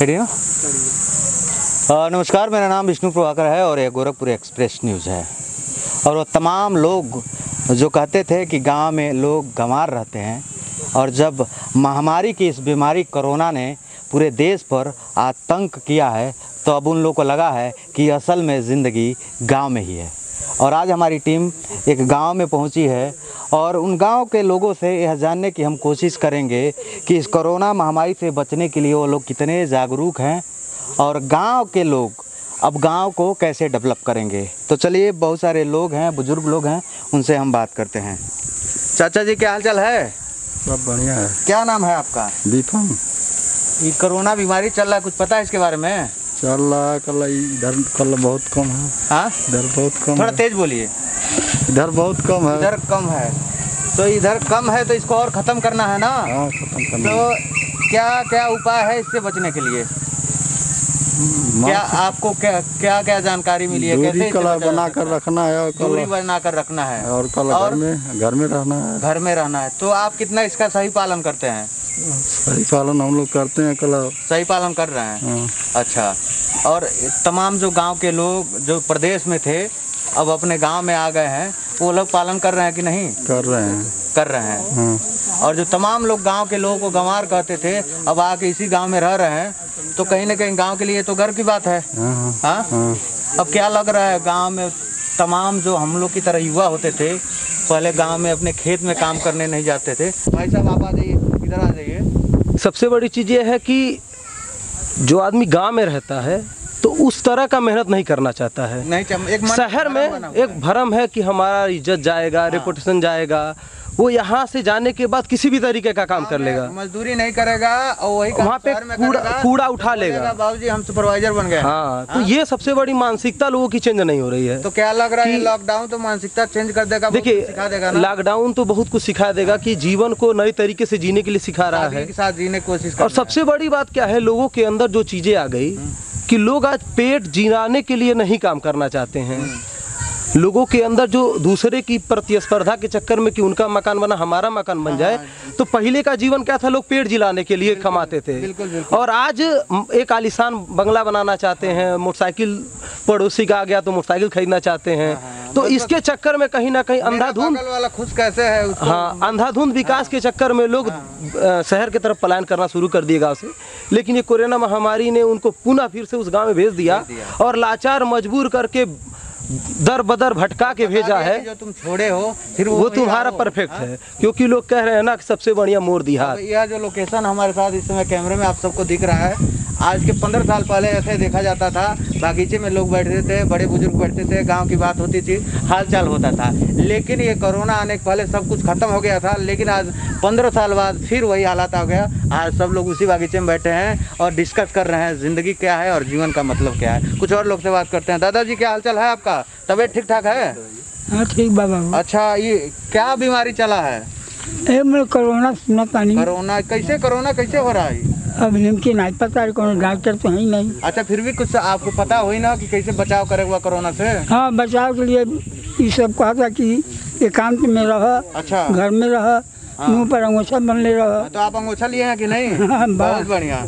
Ready ना अ, नमस्कार मेरा नाम विष्णु प्रभाकर है और ये गोरखपुर एक्सप्रेस न्यूज़ है। और वो तमाम लोग जो कहते थे कि गाँव में लोग गंवार रहते हैं और जब महामारी की इस बीमारी कोरोना ने पूरे देश पर आतंक किया है तो अब उन लोगों को लगा है कि असल में ज़िंदगी गाँव में ही है। और आज हमारी टीम एक गाँव में पहुँची है और उन गाँव के लोगों से यह जानने की हम कोशिश करेंगे कि इस कोरोना महामारी से बचने के लिए वो लोग कितने जागरूक हैं और गाँव के लोग अब गाँव को कैसे डेवलप करेंगे। तो चलिए बहुत सारे लोग हैं बुज़ुर्ग लोग हैं उनसे हम बात करते हैं। चाचा जी क्या हाल चाल है? सब बढ़िया है। क्या नाम है आपका? दीपम। ये कोरोना बीमारी चल रहा है कुछ पता है इसके बारे में? चल रहा है कल इधर कल बहुत कम है। हाँ? इधर बहुत कम थोड़ा तेज बोलिए। इधर बहुत कम है। इधर कम है। तो इधर कम है तो इसको और ख़त्म करना है ना? हाँ खत्म करना तो क्या क्या उपाय है इससे बचने के लिए? क्या आपको क्या क्या क्या जानकारी मिली है? कैसे दूरी इससे कला बना कर? रखना है और दूरी बना कर रखना है। और कल और? घर में घर में रहना है। घर में रहना है। तो आप कितना इसका सही पालन करते हैं? सही पालन हम लोग करते हैं कल। सही पालन कर रहे हैं। हाँ, अच्छा। और तमाम जो गाँव के लोग जो प्रदेश में थे अब अपने गाँव में आ गए हैं वो लोग पालन कर रहे हैं कि नहीं? कर रहे हैं। कर रहे हैं। हाँ, और जो तमाम लोग गाँव के लोगों को गंवार कहते थे अब आके इसी गाँव में रह रहे हैं तो कहीं ना कहीं गाँव के लिए तो गर्व की बात है हाँ, हाँ, हाँ। अब क्या लग रहा है गाँव में तमाम जो हम लोग की तरह युवा होते थे पहले गाँव में अपने खेत में काम करने नहीं जाते थे? भाई साहब आप आ जाइए इधर आ जाइए। सबसे बड़ी चीज़ ये है कि जो आदमी गाँव में रहता है उस तरह का मेहनत नहीं करना चाहता है। नहीं एक शहर में एक भरम है कि हमारा इज़्ज़त जाएगा रेपुटेशन जाएगा। वो यहाँ से जाने के बाद किसी भी तरीके का काम कर लेगा। मजदूरी नहीं करेगा और वही वहाँ पे कूड़ा- कूड़ा तो उठा लेगा। बाबूजी हम सुपरवाइजर बन गए हाँ। तो ये सबसे बड़ी मानसिकता लोगों की चेंज नहीं हो रही है। तो क्या लग रहा है लॉकडाउन तो मानसिकता चेंज कर देगा? देखिए लॉकडाउन तो बहुत कुछ सिखा देगा की जीवन को नए तरीके से जीने के लिए सिखा रहा है। साथ जीने की कोशिश और सबसे बड़ी बात क्या है लोगों के अंदर जो चीज़ें आ गई कि लोग आज पेट जिराने के लिए नहीं काम करना चाहते हैं। लोगों के अंदर जो दूसरे की प्रतिस्पर्धा के चक्कर में कि उनका मकान बना हमारा मकान बन जाए तो पहले का जीवन क्या था? लोग पेट जिलाने के लिए कमाते थे। बिल्कुल, बिल्कुल। और आज एक आलिशान बंगला बनाना चाहते हैं मोटरसाइकिल पड़ोसी का आ गया तो मोटरसाइकिल खरीदना चाहते हैं। तो इसके चक्कर में कहीं ना कहीं अंधाधुंध वाला खुश कैसे है हाँ अंधाधुंध विकास के चक्कर में लोग अ, शहर की तरफ़ पलायन करना शुरू कर दिए गाँव से। लेकिन ये कोरोना महामारी ने उनको पुनः फिर से उस गाँव में भेज दिया। और लाचार मजबूर करके दर बदर भटका के भेजा है। जो तुम छोड़े हो फिर वो वो तुम्हारा परफेक्ट है? क्योंकि लोग कह रहे हैं ना कि सबसे बढ़िया मोर दिहात यह जो लोकेशन हमारे साथ इस समय कैमरे में आप सबको दिख रहा है आज के पंद्रह साल पहले ऐसे देखा जाता था बागीचे में लोग बैठते थे बड़े बुज़ुर्ग बैठते थे गाँव की बात होती थी हाल चाल होता था। लेकिन ये कोरोना आने के पहले सब कुछ खत्म हो गया था लेकिन आज पंद्रह साल बाद फिर वही हालात आ गया। आज सब लोग उसी बागीचे में बैठे हैं और डिस्कस कर रहे हैं ज़िंदगी क्या है और जीवन का मतलब क्या है। कुछ और लोग से बात करते हैं। दादाजी क्या हाल है आपका? तबीयत ठीक ठाक है? हाँ ठीक बाबू। अच्छा ये क्या बीमारी चला है? ए मैं कोरोना सुना पानी कोरोना कैसे कोरोना कैसे हो रहा है? अब निमकी नहीं पता है कौन डॉक्टर तो है ही नहीं। अच्छा फिर भी कुछ आपको पता हुई ना कि कैसे बचाव करेगा कोरोना से? हाँ बचाव के लिए ये सब कहा था कि एकांत में रह अच्छा। घर में रह मुँह पर अंगूठा बनले रह। तो आप अंगूठा लिए हैं कि नहीं? हाँ, बहुत बढ़िया।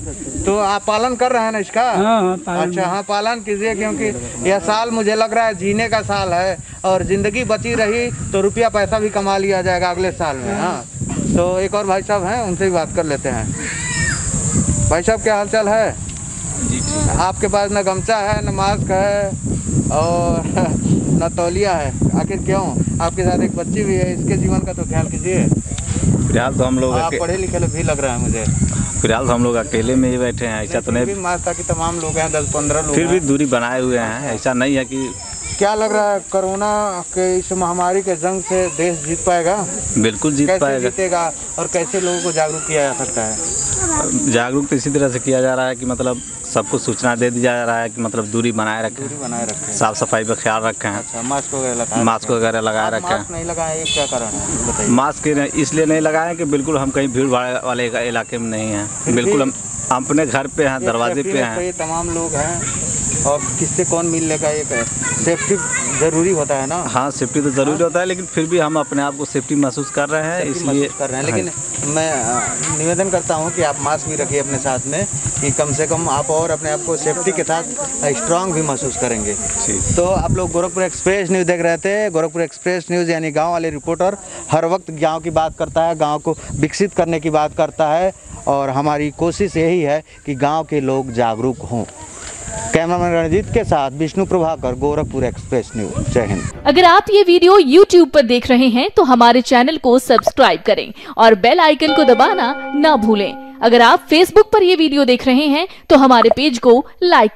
तो आप पालन कर रहे हैं ना इसका? हाँ हाँ अच्छा हाँ पालन कीजिए क्योंकि यह साल मुझे लग रहा है जीने का साल है और ज़िंदगी बची रही तो रुपया पैसा भी कमा लिया जाएगा अगले साल में हाँ। तो एक और भाई साहब हैं उनसे भी बात कर लेते हैं। भाई साहब क्या हाल चाल है। आपके पास न गमछा है न मास्क है और न तौलिया है। आखिर क्यों? आपके साथ एक बच्ची भी है इसके जीवन का तो ख्याल कीजिए। फ़िलहाल तो हम लोग पढ़े लिखे लोग भी लग रहा है मुझे। फ़िलहाल तो हम लोग अकेले में ही बैठे हैं ऐसा तो नहीं माता के की तमाम लोग हैं दस पंद्रह लोग फिर भी दूरी बनाए हुए हैं ऐसा नहीं है कि क्या लग रहा है कोरोना के इस महामारी के जंग से देश जीत पाएगा? बिल्कुल जीत कैसे पाएगा। जीतेगा और कैसे लोगों को जागरूक किया जा सकता है? जागरूक तो इसी तरह से किया जा रहा है कि मतलब सबको सूचना दे दी जा रहा है कि मतलब दूरी बनाए रखें। दूरी बनाए रखें। साफ़ सफ़ाई पर ख्याल रखें। अच्छा मास्क वगैरह लगाए मास्क वगैरह लगाए रखें। मास्क नहीं लगाए ये क्या कारण है? मास्क इसलिए नहीं लगाए कि बिल्कुल हम कहीं भीड़ भाड़ वाले इलाके में नहीं हैं। बिल्कुल हम अपने घर पे हैं दरवाजे पे हैं। ये तमाम लोग हैं। और किससे कौन मिल लेगा ये सेफ्टी ज़रूरी होता है ना हाँ सेफ्टी तो ज़रूरी हाँ? होता है लेकिन फिर भी हम अपने आप को सेफ्टी महसूस कर रहे हैं इसलिए कर रहे हैं लेकिन हाँ। मैं निवेदन करता हूँ कि आप मास्क भी रखिए अपने साथ में कि कम से कम आप और अपने आप को सेफ्टी के साथ स्ट्रांग भी महसूस करेंगे तो आप लोग गोरखपुर एक्सप्रेस न्यूज़ देख रहे थे गोरखपुर एक्सप्रेस न्यूज़ यानी गाँव वाले रिपोर्टर हर वक्त गाँव की बात करता है गाँव को विकसित करने की बात करता है और हमारी कोशिश यही है कि गाँव के लोग जागरूक हों कैमरामैन रणजीत के साथ विष्णु प्रभाकर, गोरखपुर एक्सप्रेस न्यूज़। जय हिंद। अगर आप ये वीडियो यूट्यूब पर देख रहे हैं तो हमारे चैनल को सब्सक्राइब करें और बेल आइकन को दबाना ना भूलें। अगर आप फेसबुक पर ये वीडियो देख रहे हैं तो हमारे पेज को लाइक